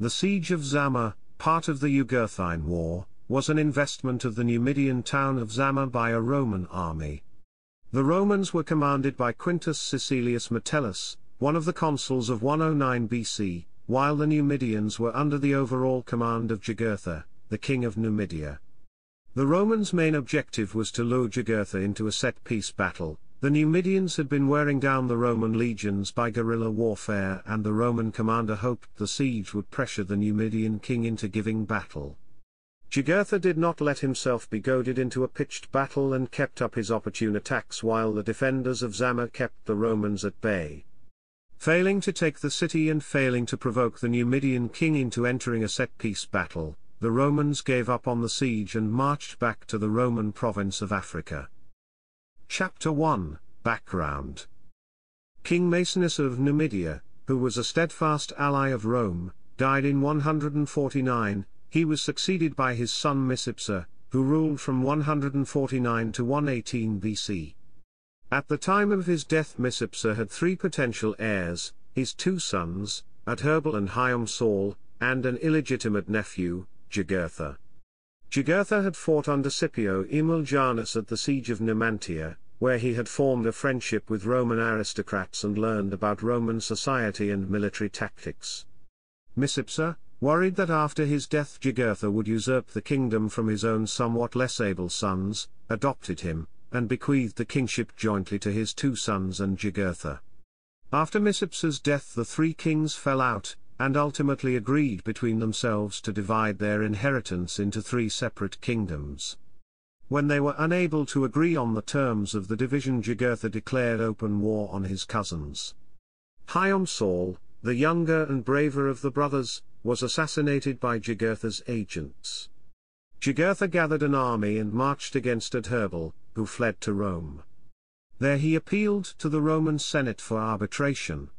The siege of Zama, part of the Jugurthine War, was an investment of the Numidian town of Zama by a Roman army. The Romans were commanded by Quintus Caecilius Metellus, one of the consuls of 109 BC, while the Numidians were under the overall command of Jugurtha, the king of Numidia. The Romans' main objective was to lure Jugurtha into a set-piece battle, the Numidians had been wearing down the Roman legions by guerrilla warfare and the Roman commander hoped the siege would pressure the Numidian king into giving battle. Jugurtha did not let himself be goaded into a pitched battle and kept up his opportune attacks while the defenders of Zama kept the Romans at bay. Failing to take the city and failing to provoke the Numidian king into entering a set-piece battle, the Romans gave up on the siege and marched back to the Roman province of Africa. Chapter 1 Background King Masinissa of Numidia, who was a steadfast ally of Rome, died in 149, he was succeeded by his son Micipsa, who ruled from 149 to 118 BC. At the time of his death Micipsa had three potential heirs, his two sons, Adherbal and Hiempsal, and an illegitimate nephew, Jugurtha. Jugurtha had fought under Scipio Aemilianus at the siege of Numantia, where he had formed a friendship with Roman aristocrats and learned about Roman society and military tactics. Micipsa, worried that after his death Jugurtha would usurp the kingdom from his own somewhat less able sons, adopted him, and bequeathed the kingship jointly to his two sons and Jugurtha. After Micipsa's death the three kings fell out, and ultimately agreed between themselves to divide their inheritance into three separate kingdoms. When they were unable to agree on the terms of the division Jugurtha declared open war on his cousins. Hiempsal, the younger and braver of the brothers, was assassinated by Jugurtha's agents. Jugurtha gathered an army and marched against Adherbal, who fled to Rome. There he appealed to the Roman Senate for arbitration.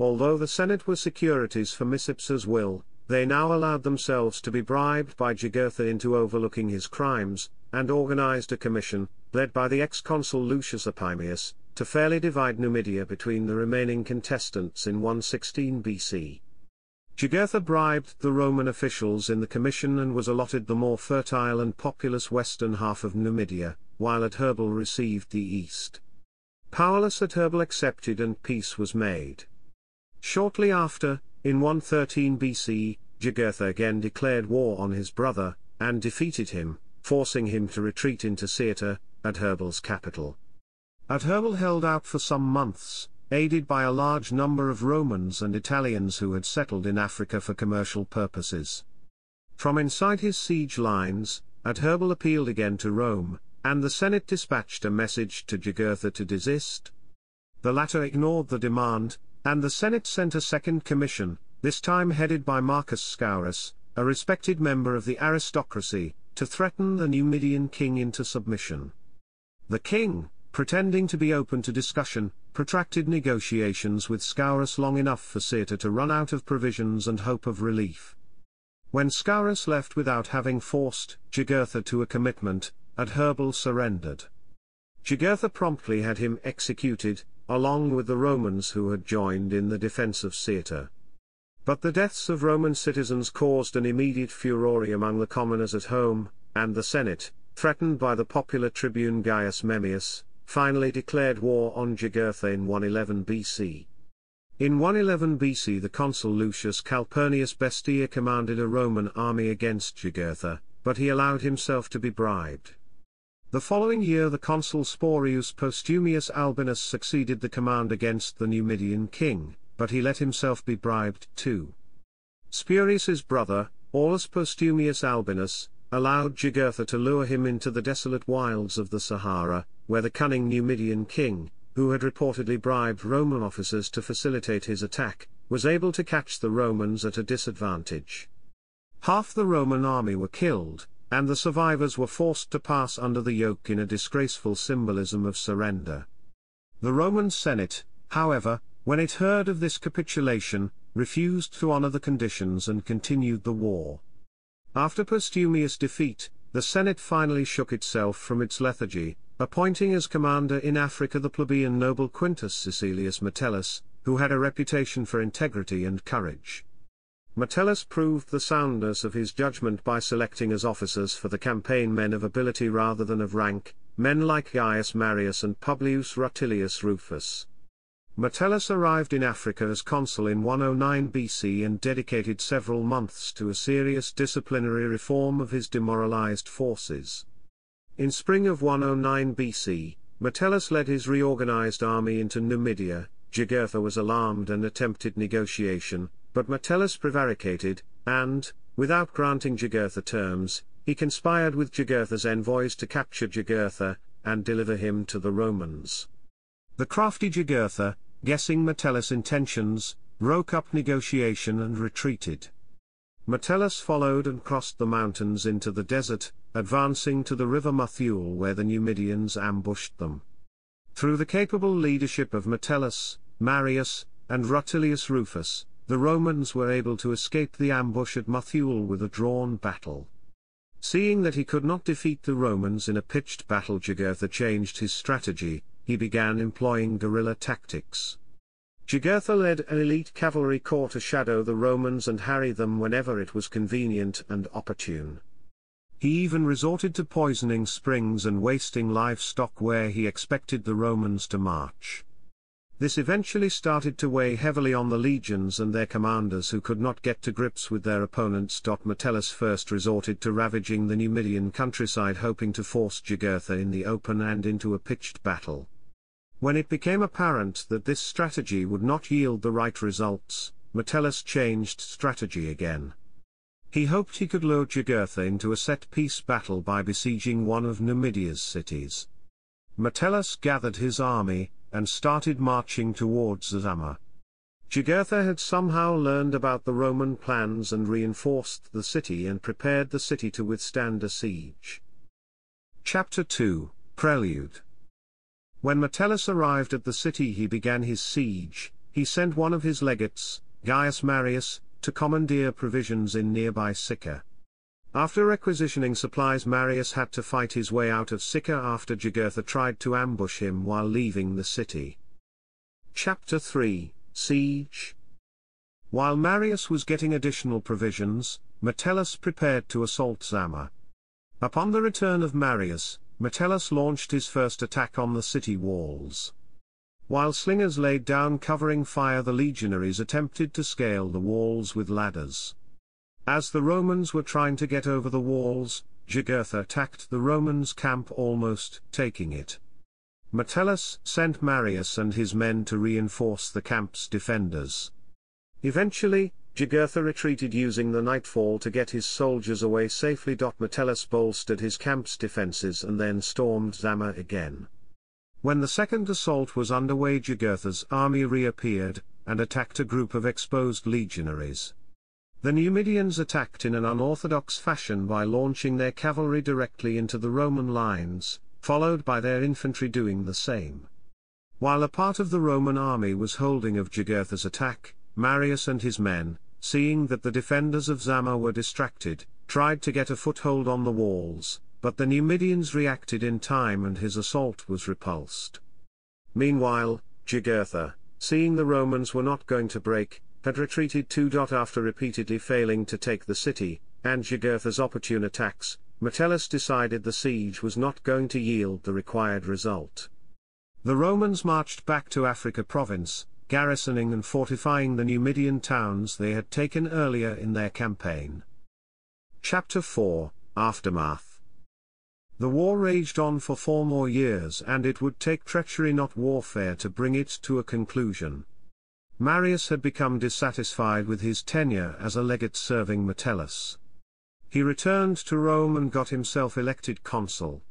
Although the Senate were securities for Micipsa's will, they now allowed themselves to be bribed by Jugurtha into overlooking his crimes, and organized a commission, led by the ex-consul Lucius Opimius, to fairly divide Numidia between the remaining contestants in 116 BC. Jugurtha bribed the Roman officials in the commission and was allotted the more fertile and populous western half of Numidia, while Adherbal received the east. Powerless Adherbal accepted and peace was made. Shortly after, in 113 BC, Jugurtha again declared war on his brother, and defeated him, forcing him to retreat into Cirta, Adherbal's capital. Adherbal held out for some months, aided by a large number of Romans and Italians who had settled in Africa for commercial purposes. From inside his siege lines, Adherbal appealed again to Rome, and the Senate dispatched a message to Jugurtha to desist. The latter ignored the demand, and the Senate sent a second commission, this time headed by Marcus Scaurus, a respected member of the aristocracy, to threaten the Numidian king into submission. The king, pretending to be open to discussion, protracted negotiations with Scaurus long enough for Cirta to run out of provisions and hope of relief. When Scaurus left without having forced Jugurtha to a commitment, Adherbal surrendered. Jugurtha promptly had him executed, along with the Romans who had joined in the defense of Cirta. But the deaths of Roman citizens caused an immediate furore among the commoners at home, and the Senate, threatened by the popular tribune Gaius Memmius, finally declared war on Jugurtha in 111 BC. In 111 BC the consul Lucius Calpurnius Bestia commanded a Roman army against Jugurtha, but he allowed himself to be bribed. The following year the consul Spurius Postumius Albinus succeeded the command against the Numidian king, but he let himself be bribed too. Spurius's brother, Aulus Postumius Albinus, allowed Jugurtha to lure him into the desolate wilds of the Sahara, where the cunning Numidian king, who had reportedly bribed Roman officers to facilitate his attack, was able to catch the Romans at a disadvantage. Half the Roman army were killed, and the survivors were forced to pass under the yoke in a disgraceful symbolism of surrender. The Roman Senate, however, when it heard of this capitulation, refused to honor the conditions and continued the war. After Postumius' defeat, the Senate finally shook itself from its lethargy, appointing as commander in Africa the plebeian noble Quintus Caecilius Metellus, who had a reputation for integrity and courage. Metellus proved the soundness of his judgment by selecting as officers for the campaign men of ability rather than of rank, men like Gaius Marius and Publius Rutilius Rufus. Metellus arrived in Africa as consul in 109 BC and dedicated several months to a serious disciplinary reform of his demoralized forces. In spring of 109 BC, Metellus led his reorganized army into Numidia, Jugurtha was alarmed and attempted negotiation, but Metellus prevaricated, and, without granting Jugurtha terms, he conspired with Jugurtha's envoys to capture Jugurtha, and deliver him to the Romans. The crafty Jugurtha, guessing Metellus' intentions, broke up negotiation and retreated. Metellus followed and crossed the mountains into the desert, advancing to the river Muthul where the Numidians ambushed them. Through the capable leadership of Metellus, Marius, and Rutilius Rufus, the Romans were able to escape the ambush at Muthul with a drawn battle. Seeing that he could not defeat the Romans in a pitched battle Jugurtha changed his strategy, he began employing guerrilla tactics. Jugurtha led an elite cavalry corps to shadow the Romans and harry them whenever it was convenient and opportune. He even resorted to poisoning springs and wasting livestock where he expected the Romans to march. This eventually started to weigh heavily on the legions and their commanders who could not get to grips with their opponents. Metellus first resorted to ravaging the Numidian countryside hoping to force Jugurtha in the open and into a pitched battle. When it became apparent that this strategy would not yield the right results, Metellus changed strategy again. He hoped he could lure Jugurtha into a set-piece battle by besieging one of Numidia's cities. Metellus gathered his army, and started marching towards Zama. Jugurtha had somehow learned about the Roman plans and reinforced the city and prepared the city to withstand a siege. Chapter 2 Prelude When Metellus arrived at the city he began his siege, he sent one of his legates, Gaius Marius, to commandeer provisions in nearby Sicca. After requisitioning supplies Marius had to fight his way out of Sicca after Jugurtha tried to ambush him while leaving the city. Chapter 3 Siege While Marius was getting additional provisions, Metellus prepared to assault Zama. Upon the return of Marius, Metellus launched his first attack on the city walls. While slingers laid down covering fire the legionaries attempted to scale the walls with ladders. As the Romans were trying to get over the walls, Jugurtha attacked the Romans' camp almost taking it. Metellus sent Marius and his men to reinforce the camp's defenders. Eventually, Jugurtha retreated using the nightfall to get his soldiers away safely. Metellus bolstered his camp's defenses and then stormed Zama again. When the second assault was underway Jugurtha's army reappeared, and attacked a group of exposed legionaries. The Numidians attacked in an unorthodox fashion by launching their cavalry directly into the Roman lines, followed by their infantry doing the same. While a part of the Roman army was holding of Jugurtha's attack, Marius and his men, seeing that the defenders of Zama were distracted, tried to get a foothold on the walls, but the Numidians reacted in time and his assault was repulsed. Meanwhile, Jugurtha, seeing the Romans were not going to break, had retreated too. After repeatedly failing to take the city, and Jugurtha's opportune attacks, Metellus decided the siege was not going to yield the required result. The Romans marched back to Africa province, garrisoning and fortifying the Numidian towns they had taken earlier in their campaign. Chapter 4 Aftermath the war raged on for four more years and it would take treachery not warfare to bring it to a conclusion. Marius had become dissatisfied with his tenure as a legate serving Metellus. He returned to Rome and got himself elected consul.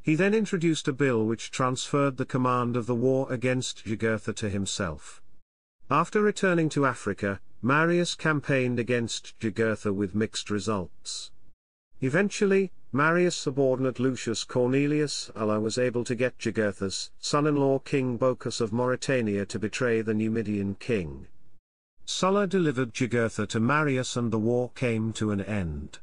He then introduced a bill which transferred the command of the war against Jugurtha to himself. After returning to Africa, Marius campaigned against Jugurtha with mixed results. Eventually, Marius' subordinate Lucius Cornelius Sulla was able to get Jugurtha's son-in-law King Bocchus of Mauritania to betray the Numidian king. Sulla delivered Jugurtha to Marius and the war came to an end.